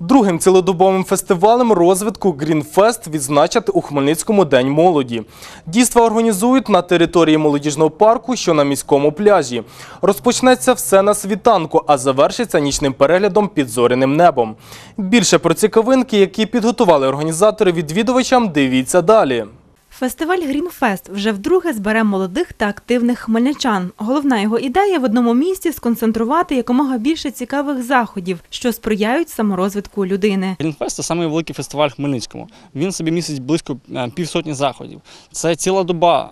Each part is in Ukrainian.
Другим цілодобовим фестивалем розвитку Грінфест відзначать у Хмельницькому День молоді. Дійства організують на території молодіжного парку, що на міському пляжі. Розпочнеться все на світанку, а завершиться нічним переглядом під зоряним небом. Більше про цікавинки, які підготували організатори відвідувачам, дивіться далі. Фестиваль Грінфест вже вдруге збере молодих та активних хмельничан. Головна його ідея в одному місці сконцентрувати якомога більше цікавих заходів, що сприяють саморозвитку людини. Грінфест це самий фестиваль в Хмельницькому. Він собі містить близько е, півсотні заходів. Це ціла доба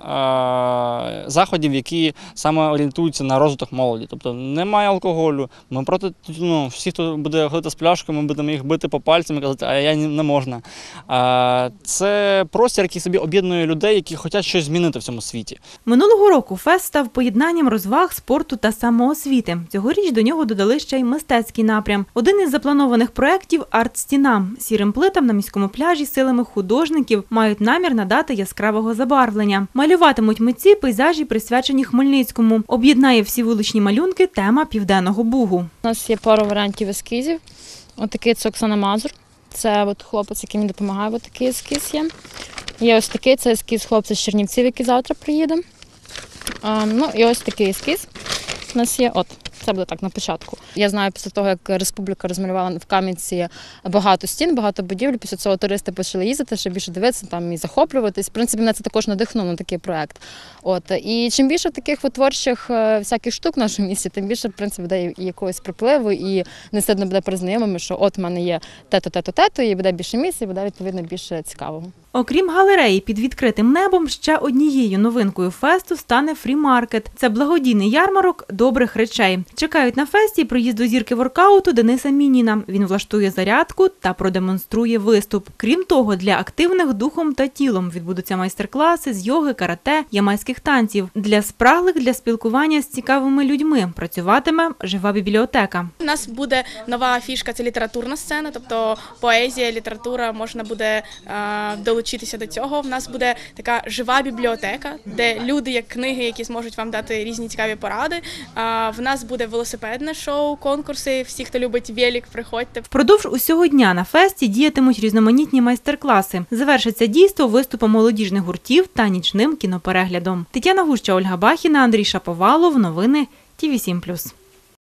е, заходів, які саме орієнтуються на розвиток молоді. Тобто немає алкоголю. Ми проти ну, всі, хто буде ходити з пляшкою, ми будемо їх бити по пальцям і казати, а я не можна. Е, це простір, який собі об'єднує людей, які хочуть щось змінити в цьому світі. Минулого року фест став поєднанням розваг, спорту та самоосвіти. Цьогоріч до нього додали ще й мистецький напрям. Один із запланованих проєктів арт-стіна. Сірим плитам на міському пляжі силами художників мають намір надати яскравого забарвлення. Малюватимуть митці пейзажі, присвячені Хмельницькому. Об'єднає всі вуличні малюнки тема Південного Бугу. У нас є пара варіантів ескізів. Отакий це Оксана Мазур. Це от хлопець, який мені допомагає, от такий ескіз є. Є ось такий, це ескіз хлопця з Чернівців, який завтра приїде. А, ну і ось такий ескіз. У нас є. От, це буде так на початку. Я знаю, після того, як республіка розмалювала в Кам'янці багато стін, багато будівель. Після цього туристи почали їздити, ще більше дивитися там і захоплюватись. В принципі, мене це також надихнуло на такий проект. От і чим більше таких творчих е, всяких штук в нашому місті, тим більше в принципі буде і якогось припливу, і не стидно буде перед знайомими, що от в мене є тето, тето, тето, і буде більше місця, і буде відповідно більше цікавого. Окрім галереї під відкритим небом, ще однією новинкою фесту стане фрімаркет. Це благодійний ярмарок добрих речей. Чекають на фесті приїзду зірки воркауту Дениса Мініна. Він влаштує зарядку та продемонструє виступ. Крім того, для активних духом та тілом відбудуться майстер-класи з йоги, карате, ямайських танців. Для спраглих для спілкування з цікавими людьми працюватиме жива бібліотека. У нас буде нова фішка це літературна сцена, тобто поезія, література можна буде е, долучитися до цього. В нас буде така жива бібліотека, де люди, як книги, які зможуть вам дати різні цікаві поради. В нас буде велосипедне шоу, конкурси. Всі, хто любить велик, приходьте. Впродовж усього дня на фесті діятимуть різноманітні майстер-класи. Завершиться дійство виступом молодіжних гуртів та нічним кінопереглядом. Тетяна Гуща, Ольга Бахіна, Андрій Шаповалов. Новини ТІВІ 7+.